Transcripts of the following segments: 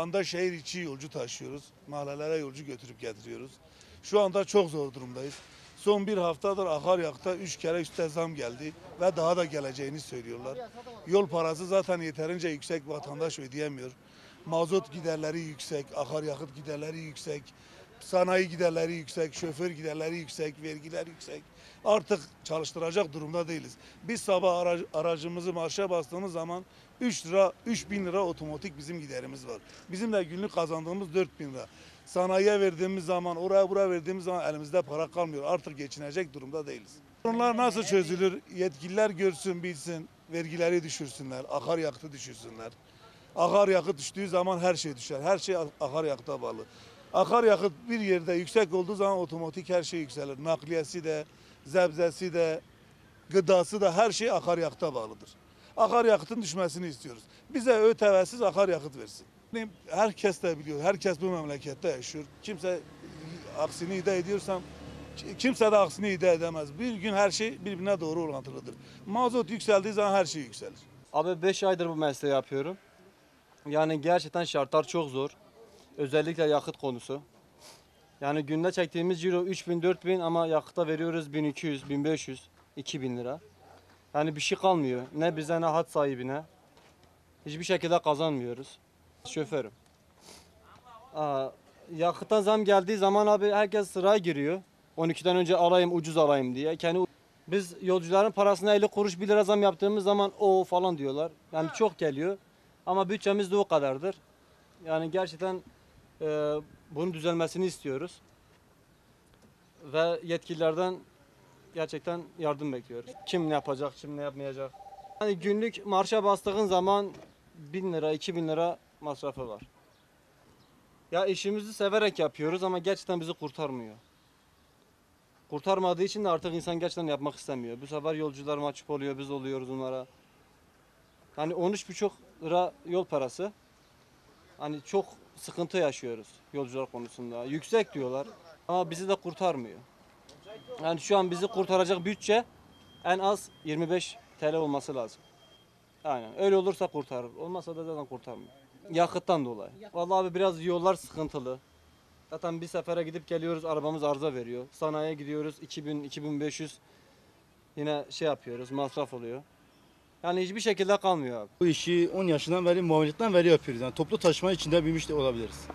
anda şehir içi yolcu taşıyoruz. Mahallelere yolcu götürüp getiriyoruz. Şu anda çok zor durumdayız. Son bir haftadır akaryakıta 3 kere üstte zam geldi ve daha da geleceğini söylüyorlar. Yol parası zaten yeterince yüksek vatandaş ödeyemiyor. Mazot giderleri yüksek, akaryakıt giderleri yüksek, sanayi giderleri yüksek, şoför giderleri yüksek, vergiler yüksek. Artık çalıştıracak durumda değiliz. Biz sabah ara- aracımızı marşa bastığımız zaman 3 lira, 3 bin lira otomatik bizim giderimiz var. Bizim de günlük kazandığımız 4 bin lira. Sanayiye verdiğimiz zaman, oraya buraya verdiğimiz zaman elimizde para kalmıyor. Artık geçinecek durumda değiliz. Sorunlar nasıl çözülür? Yetkililer görsün, bilsin, vergileri düşürsünler, akaryakıtı düşürsünler. Akaryakıt düştüğü zaman her şey düşer. Her şey akaryakıta bağlı. Akaryakıt bir yerde yüksek olduğu zaman otomatik her şey yükselir. Nakliyesi de, zebzesi de, gıdası da her şey akaryakıta bağlıdır. Akaryakıtın düşmesini istiyoruz. Bize ÖTV'siz akaryakıt versin. Herkes de biliyor, herkes bu memlekette yaşıyor. Kimse aksini iddia ediyorsam kimse de aksini iddia edemez. Bir gün her şey birbirine doğru orantılıdır. Mazot yükseldiği zaman her şey yükselir. Abi 5 aydır bu mesleği yapıyorum. Yani gerçekten şartlar çok zor. Özellikle yakıt konusu. Yani günde çektiğimiz ciro 3000 4000 ama yakıta veriyoruz 1200 1500 2000 lira. Yani bir şey kalmıyor. Ne bize ne hat sahibine. Hiçbir şekilde kazanmıyoruz. Şoförüm. Aa, yakıta zam geldiği zaman abi herkes sıraya giriyor. 12'den önce alayım ucuz alayım diye. Kendi biz yolcuların parasına 50 kuruş 1 lira zam yaptığımız zaman o falan diyorlar. Yani çok geliyor. Ama bütçemiz de o kadardır. Yani gerçekten e, bunun düzelmesini istiyoruz. Ve yetkililerden gerçekten yardım bekliyoruz. Kim ne yapacak, kim ne yapmayacak. Yani günlük marşa bastığın zaman 1000 lira, 2000 lira masrafı var. Ya işimizi severek yapıyoruz ama gerçekten bizi kurtarmıyor. Kurtarmadığı için de artık insan gerçekten yapmak istemiyor. Bu sefer yolcular mahcup oluyor, biz oluyoruz onlara. Hani 13,5 lira yol parası. Hani çok sıkıntı yaşıyoruz yolcular konusunda. Yüksek diyorlar ama bizi de kurtarmıyor. Yani şu an bizi kurtaracak bütçe en az 25 TL olması lazım. Aynen. Öyle olursa kurtarır. Olmazsa da zaten kurtarmıyor. Yakıttan dolayı. Vallahi abi biraz yollar sıkıntılı. Zaten bir sefere gidip geliyoruz arabamız arıza veriyor. Sanayiye gidiyoruz 2000 2500 yine şey yapıyoruz masraf oluyor. Yani hiçbir şekilde kalmıyor abi. Bu işi 10 yaşından beri muameliyattan beri yapıyoruz. Yani toplu taşıma içinde büyümüş de olabiliriz.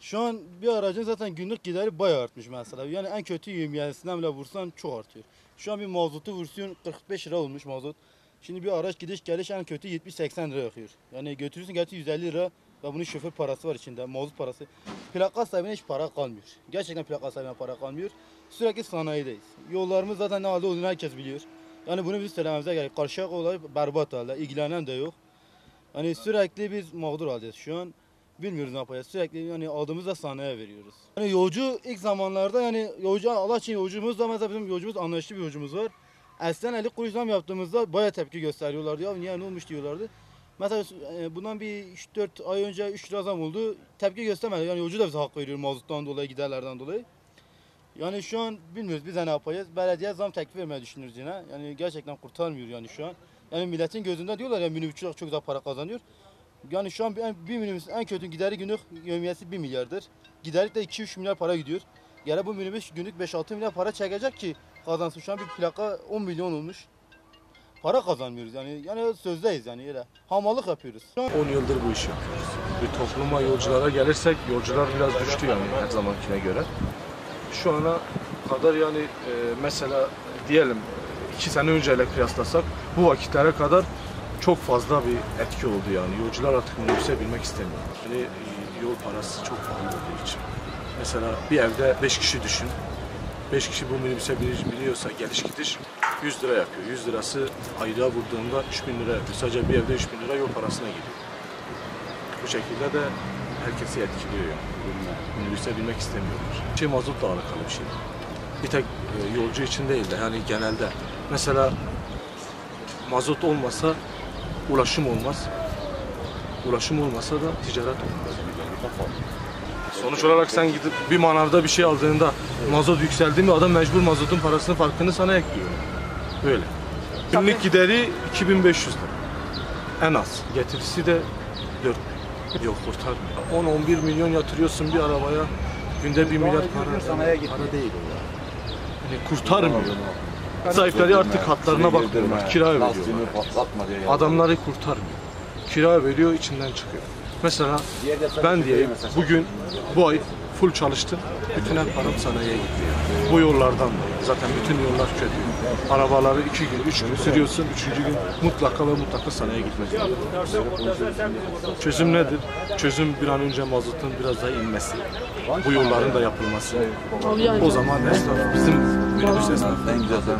Şu an bir aracın zaten günlük gideri bayağı artmış mesela. Yani en kötü yevmiyesinden bile vursan çok artıyor. Şu an bir mazotu vursun 45 lira olmuş mazot. Şimdi bir araç gidiş geliş en kötü 70-80 lira yakıyor. Yani götürürsün gerçi 150 lira ve bunun şoför parası var içinde, mazot parası. Plaka sahibine hiç para kalmıyor. Gerçekten plaka sahibine para kalmıyor. Sürekli sanayideyiz. Yollarımız zaten ne halde olduğunu herkes biliyor. Yani bunu biz söylememize gerek. Karşıyak olayı berbat halde. ilgilenen de yok. Hani sürekli biz mağdur haldeyiz şu an. Bilmiyoruz ne yapacağız. Sürekli yani aldığımız da sanayiye veriyoruz. Yani yolcu ilk zamanlarda yani yolcu Allah için yolcumuz da mesela bizim yolcumuz anlayışlı bir yolcumuz var. Eskiden 50 kuruş yaptığımızda baya tepki gösteriyorlardı. Ya niye ne olmuş diyorlardı. Mesela e, bundan bir 3-4 ay önce 3 lira zam oldu. Tepki göstermedi. Yani yolcu da bize hak veriyor mazottan dolayı, giderlerden dolayı. Yani şu an bilmiyoruz biz ne yapacağız. Belediye zam teklif vermeyi düşünürüz yine. Yani gerçekten kurtarmıyor yani şu an. Yani milletin gözünde diyorlar ya minibüsçüler çok güzel para kazanıyor. Yani şu an bir, bir minibüs en kötü gideri günlük yevmiyesi 1 milyardır. Giderlik de 2-3 milyar para gidiyor. Yani bu minibüs günlük 5-6 milyar para çekecek ki kazansın. Şu an bir plaka 10 milyon olmuş. Para kazanmıyoruz yani. Yani sözdeyiz yani öyle. Hamallık yapıyoruz. Şu an 10 yıldır bu işi yapıyoruz. Bir topluma, yolculara gelirsek yolcular biraz düştü yani her zamankine göre. Şu ana kadar yani e, mesela diyelim 2 sene önceyle kıyaslasak bu vakitlere kadar çok fazla bir etki oldu yani. Yolcular artık minibüse binmek istemiyor. Yani e, yol parası çok pahalı olduğu için. Mesela bir evde 5 kişi düşün. 5 kişi bu minibüse bini- biniyorsa geliş gidiş 100 lira yapıyor. 100 lirası aylığa vurduğunda 3000 lira yapıyor. Sadece bir evde 3000 lira yol parasına gidiyor. Bu şekilde de herkesi etkiliyor yani. Minibüse binmek istemiyorlar. Şey mazotla alakalı bir şey. Bir tek e, yolcu için değil de yani genelde. Mesela mazot olmasa ulaşım olmaz. Ulaşım olmasa da ticaret olmaz. Sonuç olarak sen gidip bir manavda bir şey aldığında mazot yükseldi mi adam mecbur mazotun parasının farkını sana ekliyor. Böyle. Günlük gideri 2500 lira. En az. Getirisi de 4 Yok kurtarmıyor. 10-11 milyon yatırıyorsun bir arabaya. Günde 1 milyar para. Para değil o ya. Yani kurtarmıyor. Zayıfları artık hatlarına bakmıyorlar. Kira veriyorlar. Adamları kurtarmıyor. Kira veriyor içinden çıkıyor. Mesela ben diyeyim bugün bu ay full çalıştım. Bütün her param sanayiye gitti. Bu yollardan dolayı. Zaten bütün yollar kötü. Arabaları iki gün, üç gün sürüyorsun. Üçüncü gün mutlaka ve mutlaka sanayiye gitmek zorunda. Çözüm nedir? Çözüm bir an önce mazotun biraz daha inmesi. Bu yolların da yapılması. O zaman esnaf, bizim minibüs güzel